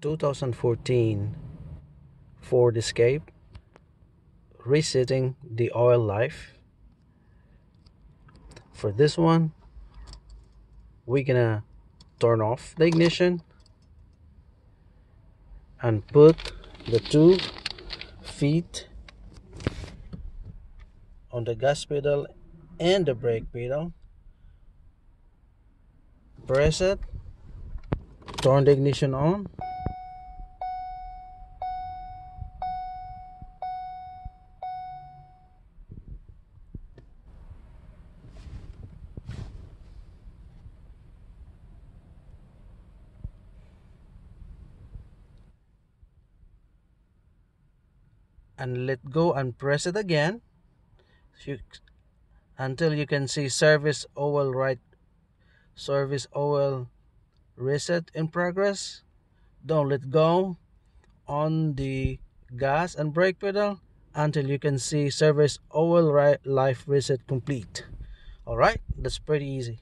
2014 Ford Escape resetting the oil life. For this one we're gonna turn off the ignition and put the two feet on the gas pedal and the brake pedal. Press it turn the ignition on and let go and press it again. Until you can see service oil right service oil reset in progress. Don't let go on the gas and brake pedal until you can see service oil right life reset complete. All right that's pretty easy